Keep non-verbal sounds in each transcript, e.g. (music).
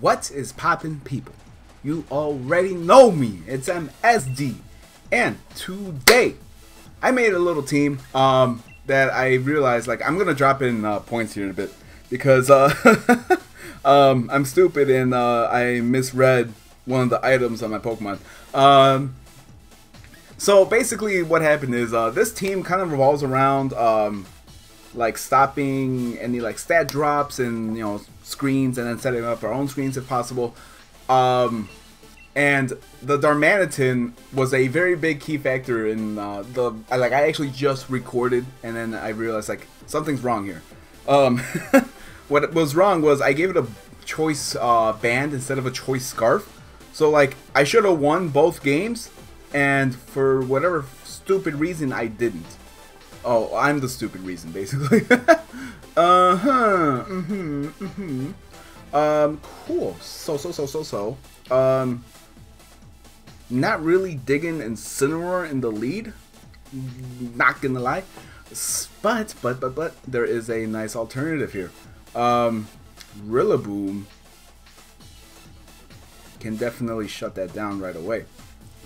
What is poppin' people? You already know me. It's MSD. And today I made a little team um, that I realized like I'm gonna drop in uh, points here in a bit because uh, (laughs) um, I'm stupid and uh, I misread one of the items on my Pokemon. Um, so basically, what happened is uh, this team kind of revolves around um, like stopping any like stat drops and you know screens, and then setting up our own screens if possible. Um, and the Darmanitan was a very big key factor in uh, the like I actually just recorded, and then I realized like something's wrong here. Um, (laughs) what was wrong was I gave it a choice uh, band instead of a choice scarf. So like I should have won both games, and for whatever stupid reason I didn't. Oh, I'm the stupid reason basically. (laughs) uh huh. Mhm. Mhm. Um. Cool. So so so so so. Um. Not really digging Incineroar in the lead. Not gonna lie. But but but but there is a nice alternative here. Um. Rillaboom can definitely shut that down right away.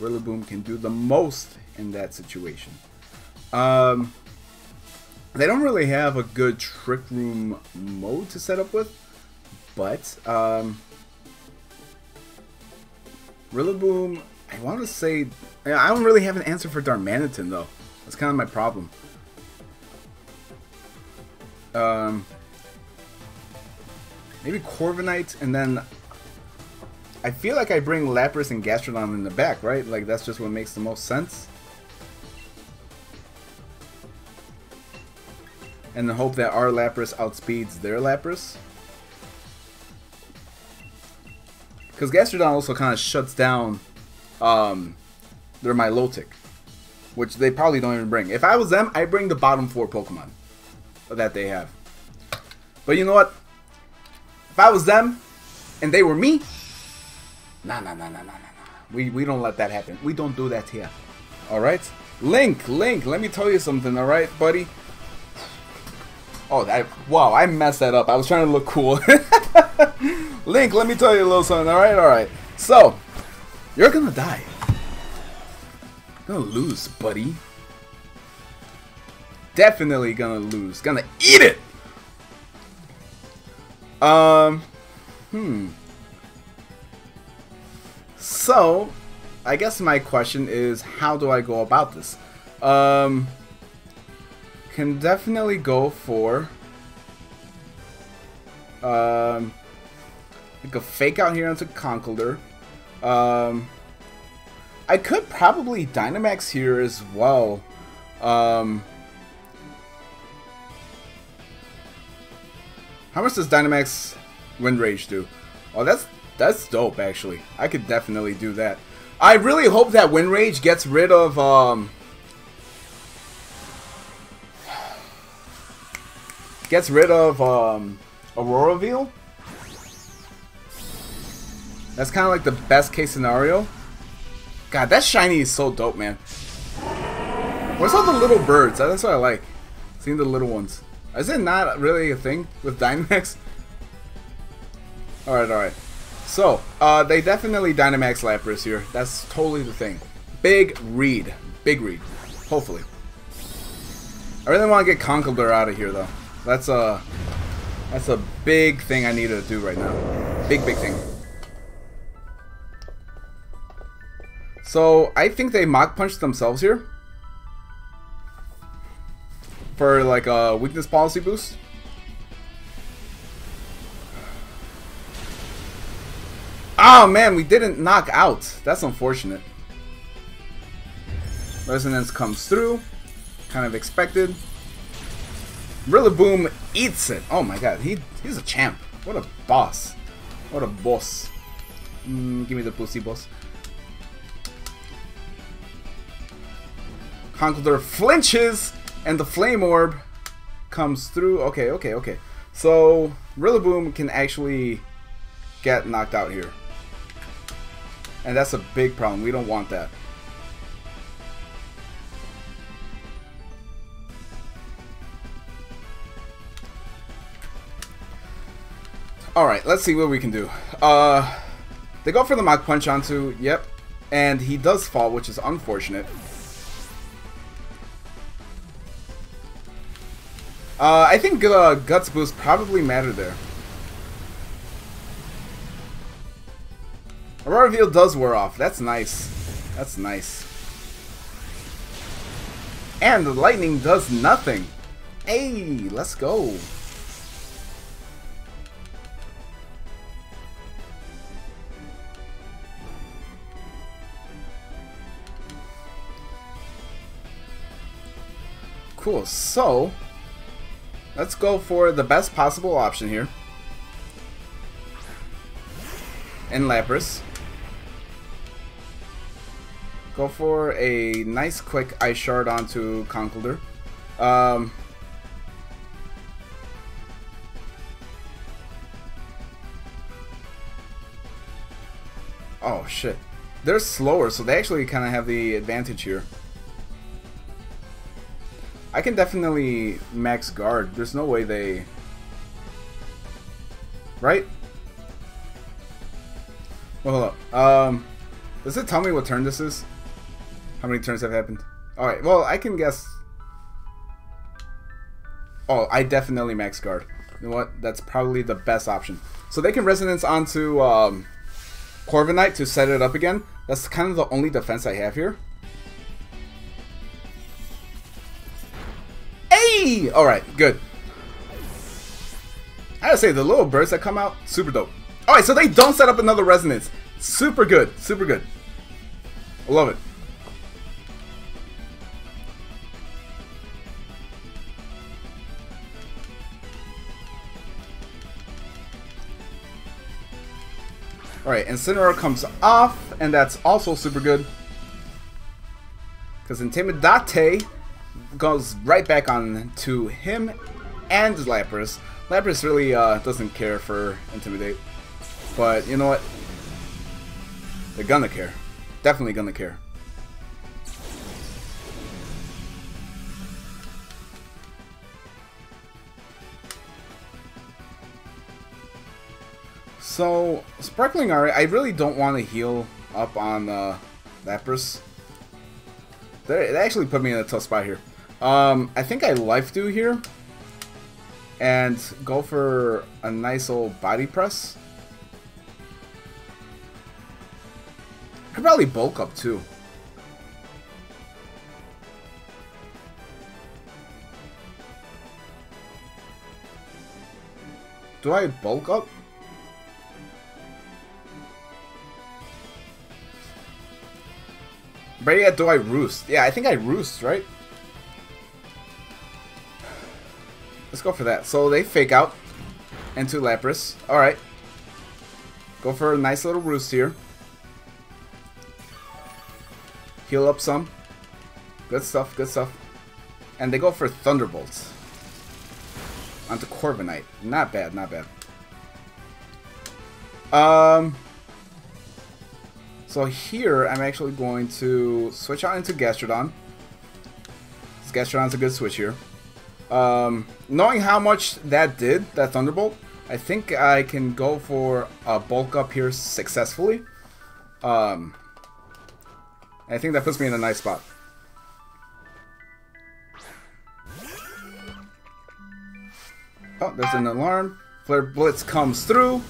Rillaboom can do the most in that situation. Um, they don't really have a good Trick Room mode to set up with, but um, Rillaboom, I want to say, I don't really have an answer for Darmanitan though. That's kind of my problem. Um, maybe Corviknight, and then I feel like I bring Lapras and Gastrodon in the back, right? Like, that's just what makes the most sense. And hope that our Lapras outspeeds their Lapras. Because Gastrodon also kind of shuts down um, their Milotic. Which they probably don't even bring. If I was them, I bring the bottom four Pokemon that they have. But you know what? If I was them, and they were me, Nah, nah, nah, nah, nah, nah. We, we don't let that happen. We don't do that here. Alright? Link, Link, let me tell you something, alright, buddy? Oh, that, wow, I messed that up. I was trying to look cool. (laughs) Link, let me tell you a little something, alright, alright. So, you're gonna die. You're gonna lose, buddy. Definitely gonna lose. Gonna eat it! Um, hmm. So, I guess my question is, how do I go about this? Um, can definitely go for um, like a fake out here onto Conkeldurr. Um, I could probably Dynamax here as well. Um, how much does Dynamax Wind Rage do? Oh, that's that's dope, actually. I could definitely do that. I really hope that Wind Rage gets rid of, um... Gets rid of, um... Aurora Veil. That's kind of like the best case scenario. God, that shiny is so dope, man. Where's all the little birds? That's what I like. Seeing the little ones. Is it not really a thing with Dynamax? Alright, alright. So, uh, they definitely Dynamax Lapras here. That's totally the thing. Big read. Big read. Hopefully. I really want to get Conkeldurr out of here, though. That's a, that's a big thing I need to do right now. Big, big thing. So, I think they Mach Punch themselves here. For, like, a weakness policy boost. Oh man, we didn't knock out. That's unfortunate. Resonance comes through. Kind of expected. Rillaboom eats it. Oh my god, he he's a champ. What a boss. What a boss. Mm, give me the pussy boss. Conkeldurr flinches and the Flame Orb comes through. Okay, okay, okay. So Rillaboom can actually get knocked out here. And that's a big problem. We don't want that. Alright, let's see what we can do. Uh, they go for the Mach Punch onto, yep, and he does fall, which is unfortunate. Uh, I think uh, Guts Boost probably mattered there. Aurora Veil does wear off. That's nice. That's nice. And the lightning does nothing. Hey, let's go. Cool, so let's go for the best possible option here. And Lapras. Go for a nice quick Ice Shard onto Conkeldurr. Um, oh shit. They're slower, so they actually kind of have the advantage here. I can definitely max guard. There's no way they... Right? Well, hold up. Um, does it tell me what turn this is? How many turns have happened? Alright, well, I can guess... Oh, I definitely max guard. You know what? That's probably the best option. So they can Resonance onto um, Corviknight to set it up again. That's kind of the only defense I have here. Alright, good. I gotta say, the little birds that come out, super dope. Alright, so they don't set up another resonance. Super good, super good. I love it. Alright, Incineroar comes off, and that's also super good. Because Intimidate goes right back on to him and Lapras. Lapras really uh, doesn't care for Intimidate. But you know what? They're gonna care. Definitely gonna care. So, Sparkling Aria, I really don't want to heal up on uh, Lapras. They actually put me in a tough spot here. Um, I think I Life Dew here. And go for a nice old body press. I could probably bulk up too. Do I bulk up? But yeah, do I roost? Yeah, I think I roost, right? Let's go for that. So they fake out into Lapras. Alright. Go for a nice little roost here. Heal up some. Good stuff, good stuff. And they go for Thunderbolts. Onto Corviknight. Not bad, not bad. Um, so here, I'm actually going to switch out into Gastrodon. Gastrodon's a good switch here. Um, knowing how much that did, that Thunderbolt, I think I can go for a bulk up here successfully. Um, I think that puts me in a nice spot. Oh, there's an alarm. Flare Blitz comes through.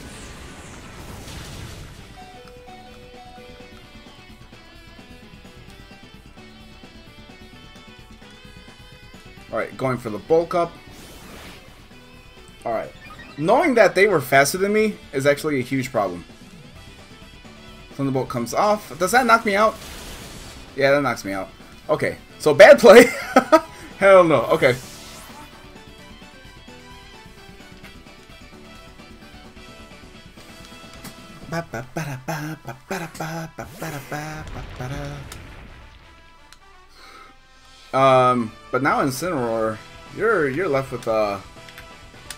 Alright, going for the bulk up. Alright. Knowing that they were faster than me is actually a huge problem. Thunderbolt comes off. Does that knock me out? Yeah, that knocks me out. Okay, so bad play. (laughs) Hell no. Okay. Um, but now Incineroar, you're you're left with a,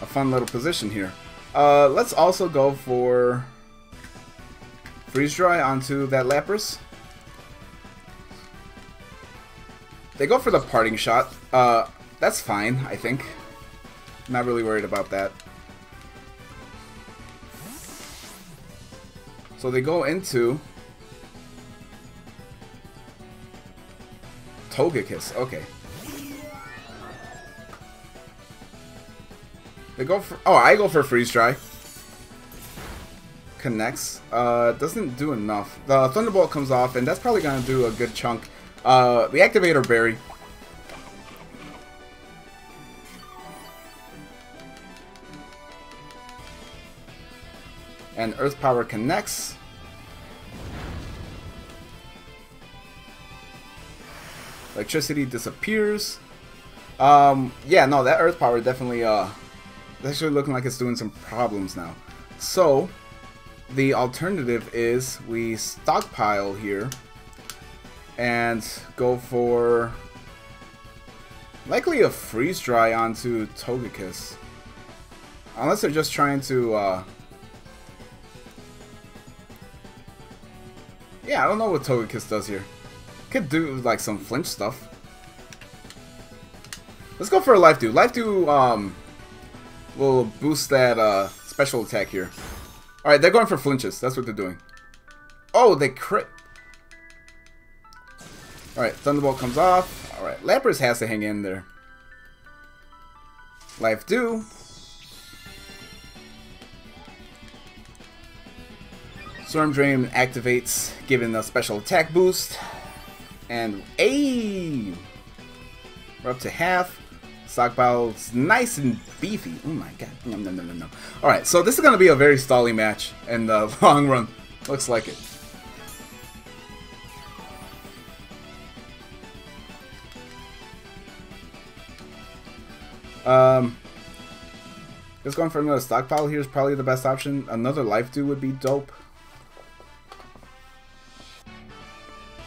a fun little position here. Uh, let's also go for Freeze Dry onto that Lapras. They go for the parting shot. Uh, that's fine, I think. Not really worried about that. So they go into Togekiss. Okay. They go for. Oh, I go for freeze dry. Connects. Uh, doesn't do enough. The Thunderbolt comes off, and that's probably gonna do a good chunk. Uh, the Activator Berry. And Earth Power connects. Electricity disappears. Um, yeah, no, that Earth Power definitely, uh, actually looking like it's doing some problems now. So, the alternative is we stockpile here and go for likely a freeze dry onto Togekiss. Unless they're just trying to, uh... Yeah, I don't know what Togekiss does here. Could do, like, some flinch stuff. Let's go for a Life Dew. Life Dew, um, will boost that, uh, special attack here. Alright, they're going for flinches. That's what they're doing. Oh, they crit. Alright, Thunderbolt comes off. Alright, Lapras has to hang in there. Life Dew. Storm Drain activates, giving a special attack boost. And a We're up to half. Stockpile's nice and beefy. Oh my god. No, no, no, no, no. Alright, so this is going to be a very stally match in the (laughs) long run. Looks like it. Um, just going for another stockpile here is probably the best option. Another life dew would be dope.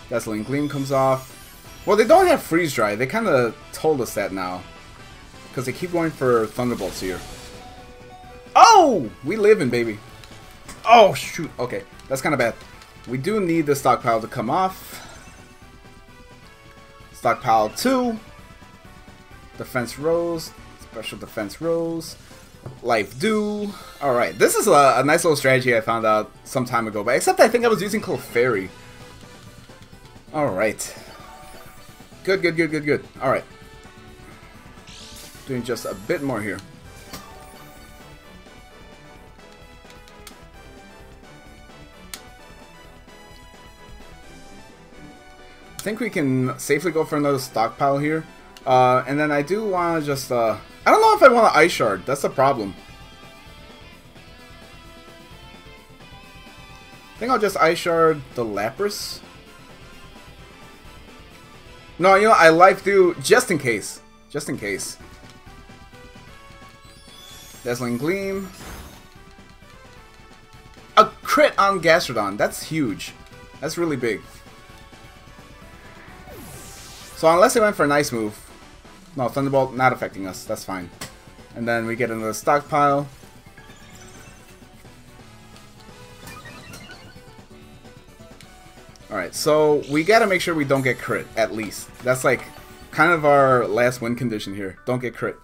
Dazzling Gleam comes off. Well, they don't have Freeze Dry. They kind of told us that now. Because they keep going for Thunderbolts here. Oh! We live in, baby. Oh, shoot. Okay, that's kind of bad. We do need the stockpile to come off. Stockpile 2. Defense Rose. Special Defense Rose. Life Dew. Alright, this is a, a, nice little strategy I found out some time ago. But except I think I was using Clefairy. Alright. Good, good, good, good, good. Alright. Doing just a bit more here. I think we can safely go for another stockpile here. Uh, and then I do want to just... Uh, I don't know if I want to Ice Shard. That's the problem. I think I'll just Ice Shard the Lapras. No, you know, I Life Dew just in case. Just in case. Dazzling Gleam. A crit on Gastrodon. That's huge. That's really big. So unless they went for a nice move. No, Thunderbolt not affecting us. That's fine. And then we get another stockpile. Alright, so we gotta make sure we don't get crit, at least. That's like kind of our last win condition here. Don't get crit.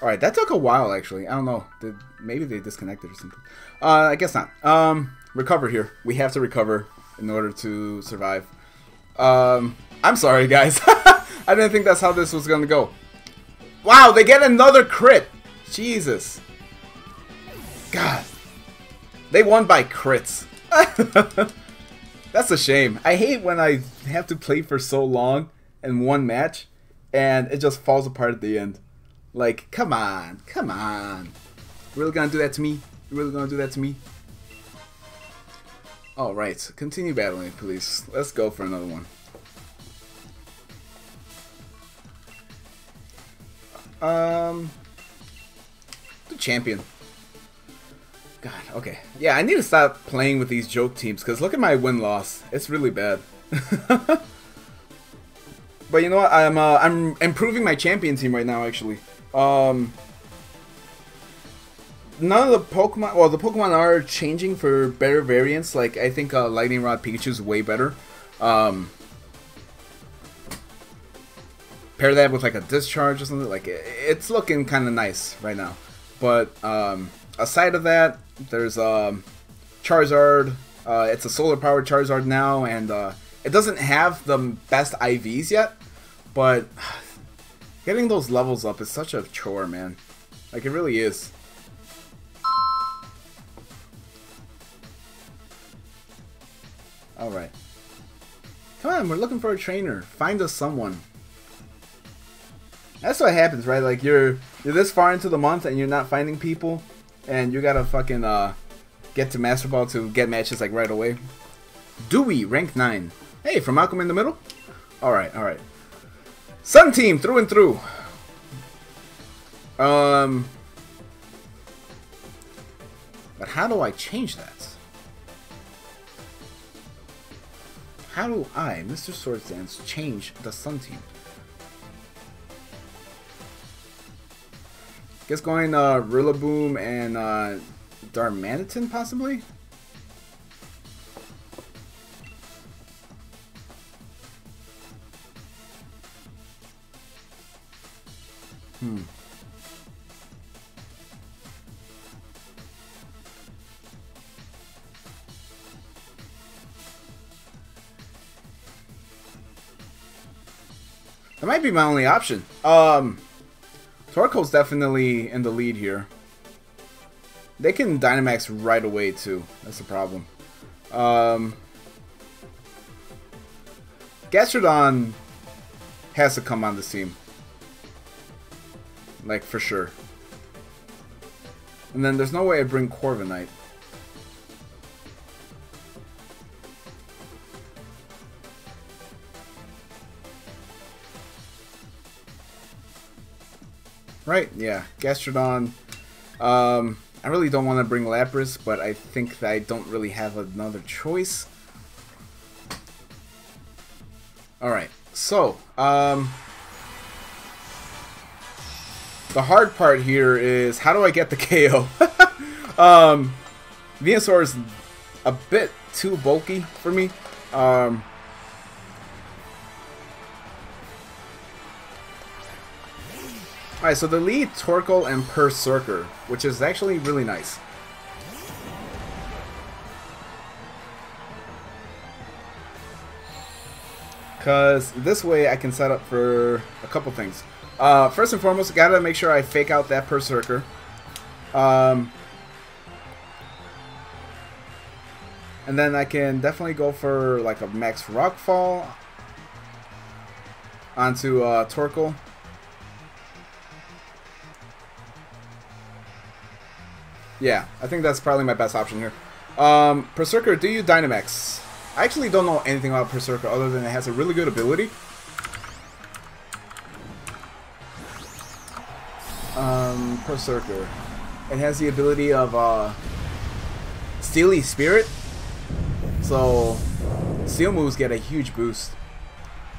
Alright, that took a while actually. I don't know. Did maybe they disconnected or something. Uh I guess not. Um recover here. We have to recover in order to survive. Um I'm sorry guys. (laughs) I didn't think that's how this was gonna go. Wow, they get another crit! Jesus. God. They won by crits. (laughs) That's a shame. I hate when I have to play for so long in one match and it just falls apart at the end. Like, come on, come on. Really gonna do that to me? You really gonna do that to me? Alright, continue battling, please. Let's go for another one. Um, the champion. God, okay. Yeah, I need to stop playing with these joke teams, because look at my win-loss. It's really bad. (laughs) but you know what? I'm, uh, I'm improving my champion team right now, actually. Um, none of the Pokemon... Well, the Pokemon are changing for better variants. Like, I think uh, Lightning Rod Pikachu is way better. Um, pair that with, like, a Discharge or something. Like, it's looking kind of nice right now. But, um aside of that, there's um, Charizard. Uh, it's a solar powered Charizard now, and uh, it doesn't have the best IVs yet, but (sighs) getting those levels up is such a chore, man. Like, it really is. Alright. Come on, we're looking for a trainer. Find us someone. That's what happens, right? Like, you're you're this far into the month and you're not finding people, and you gotta fucking uh, get to Master Ball to get matches, like, right away. Dewey, rank 9. Hey, from Malcolm in the Middle? Alright, alright. Sun Team, through and through. Um... But how do I change that? How do I, Mr. Swords Dance, change the Sun Team? Guess going uh, Rillaboom and uh, Darmanitan, possibly? Hmm. That might be my only option. Um, Torkoal's definitely in the lead here. They can Dynamax right away, too. That's the problem. Um, Gastrodon has to come on this team. Like, for sure. And then there's no way I bring Corviknight. Right, yeah. Gastrodon. Um, I really don't want to bring Lapras, but I think that I don't really have another choice. Alright, so, um, the hard part here is how do I get the (laughs) KO? um, Venusaur is a bit too bulky for me. Um, Alright, so the lead Torkoal and Perrserker, which is actually really nice. Because this way I can set up for a couple things. Uh, first and foremost, gotta make sure I fake out that Perrserker. Um, and then I can definitely go for like a max Rockfall onto uh, Torkoal. Yeah, I think that's probably my best option here. Um, Perrserker, do you Dynamax? I actually don't know anything about Perrserker other than it has a really good ability. Um, Perrserker. It has the ability of, uh, Steely Spirit. So, Steel moves get a huge boost.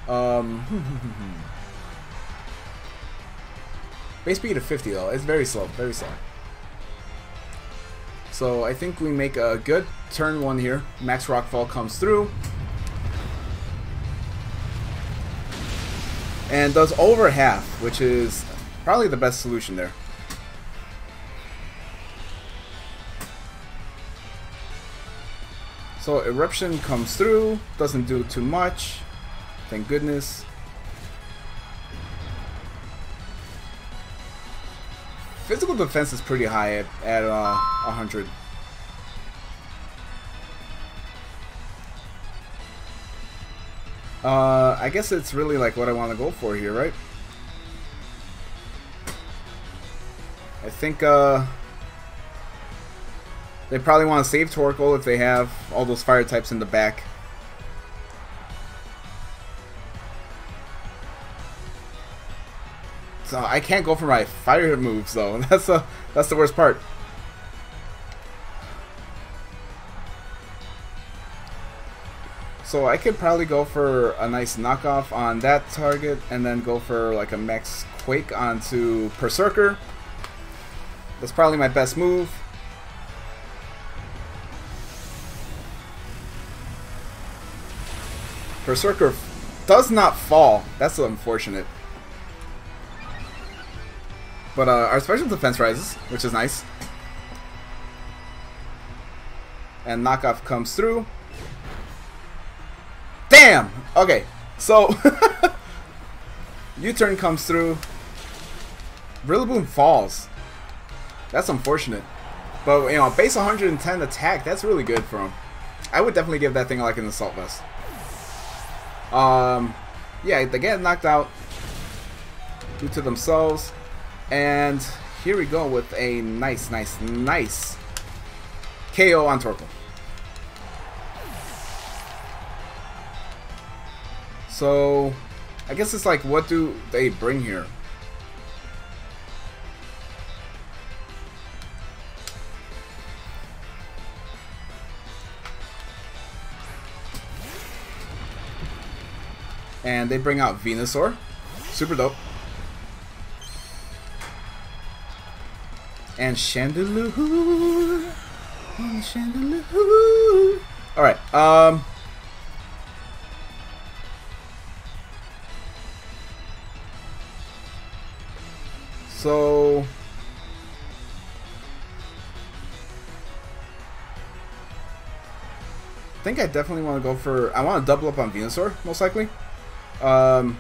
Um, (laughs) base speed of 50 though. It's very slow, very slow. So I think we make a good turn one here. Max Rockfall comes through. And does over half, which is probably the best solution there. So Eruption comes through, doesn't do too much. Thank goodness. Physical defense is pretty high at, at uh, 100. Uh, I guess it's really like what I want to go for here, right? I think uh, they probably want to save Torkoal if they have all those fire types in the back. So I can't go for my fire moves though. (laughs) That's the that's the worst part. So I could probably go for a nice knockoff on that target and then go for like a max quake onto Perrserker. That's probably my best move. Perrserker does not fall. That's unfortunate. But uh, our special defense rises, which is nice. And knockoff comes through. Damn! Okay, so (laughs) U-turn comes through. Rillaboom falls. That's unfortunate. But, you know, base 110 attack, that's really good for him. I would definitely give that thing like an Assault Vest. Um, yeah, they get knocked out due to themselves. And here we go with a nice, nice, nice KO on Torkoal. So, I guess it's like, what do they bring here? And they bring out Venusaur. Super dope. And Chandelure. Chandelure. Alright, um... So... I think I definitely want to go for... I want to double up on Venusaur, most likely. Um...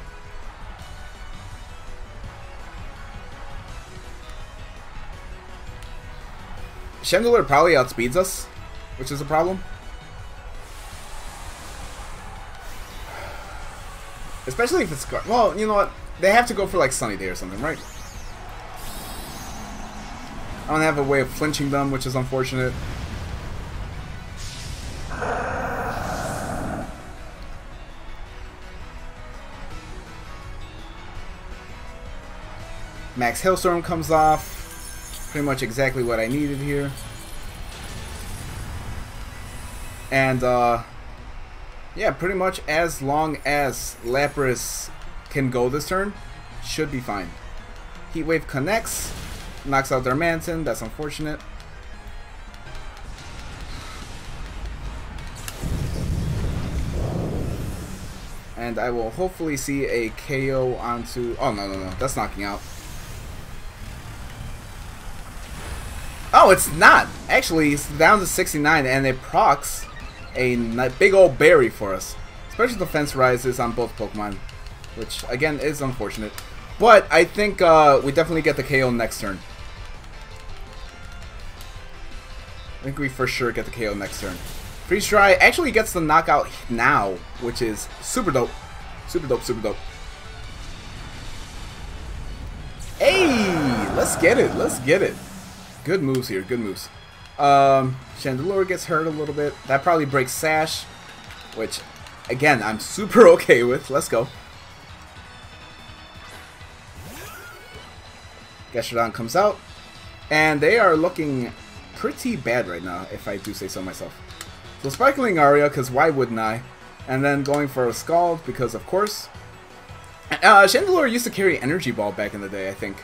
Chandelure probably outspeeds us, which is a problem. Especially if it's... Well, you know what? They have to go for like Sunny Day or something, right? I don't have a way of flinching them, which is unfortunate. Max Hailstorm comes off. Pretty much exactly what I needed here. And, uh, yeah, pretty much as long as Lapras can go this turn, should be fine. Heat Wave connects knocks out their Manson. That's unfortunate. And I will hopefully see a KO onto... Oh, no, no, no. That's knocking out. Oh, it's not! Actually, it's down to 69, and it procs a big old berry for us. Special defense rises on both Pokemon, which, again, is unfortunate. But I think uh, we definitely get the KO next turn. I think we for sure get the KO next turn. Freeze Dry actually gets the knockout now, which is super dope. Super dope, super dope. Hey! Let's get it, let's get it. Good moves here, good moves. Um, Chandelure gets hurt a little bit. That probably breaks Sash, which, again, I'm super (laughs) okay with. Let's go. Gastrodon comes out. And they are looking pretty bad right now, if I do say so myself. So Sparkling Aria, because why wouldn't I? And then going for a Scald, because of course. Uh, Chandelure used to carry Energy Ball back in the day, I think.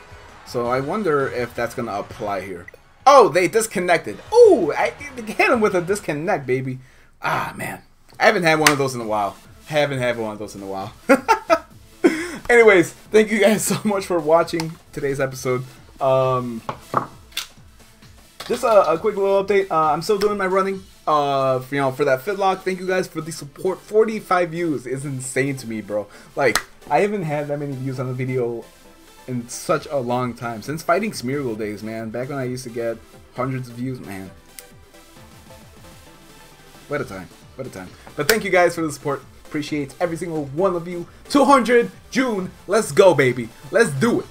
So I wonder if that's going to apply here. Oh, they disconnected. Oh, I hit him with a disconnect, baby. Ah, man. I haven't had one of those in a while. Haven't had one of those in a while. (laughs) Anyways, thank you guys (laughs) so much for watching today's episode. Um, just a, a quick little update. Uh, I'm still doing my running. Uh, you know, for that fitlock. Thank you guys for the support. 45 views is insane to me, bro. Like, I haven't had that many views on a video in such a long time since fighting Smeargle days, man. Back when I used to get hundreds of views, man. What a time. What a time. But thank you guys for the support. Appreciate every single one of you. 200 June. Let's go, baby. Let's do it.